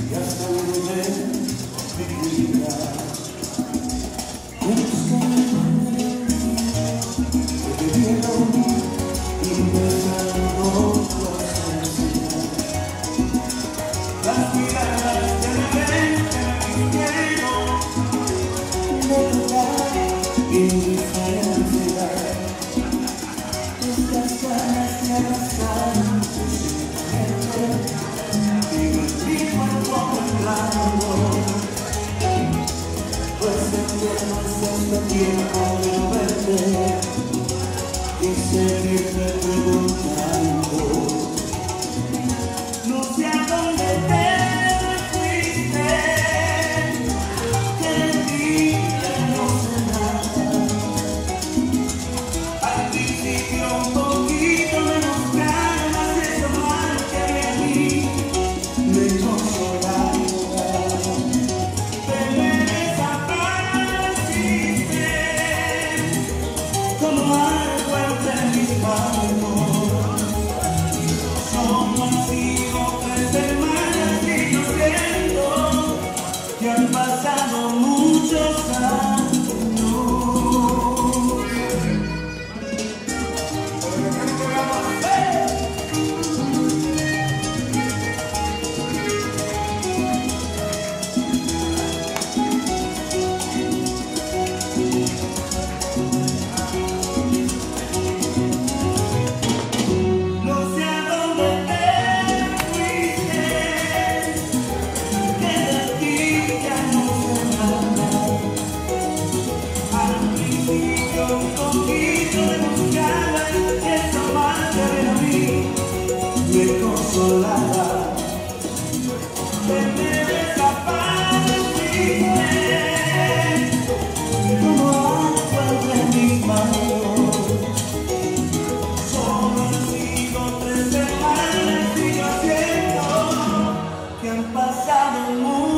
Y hasta un momento mi vida Dice que me puedo De mi cara, esa madre de la vida me consolaba. De mi desapacio, de mi fe, de tu boca, de mi favor. Solo así con tres semanas y yo haciendo que han pasado el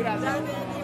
Gracias.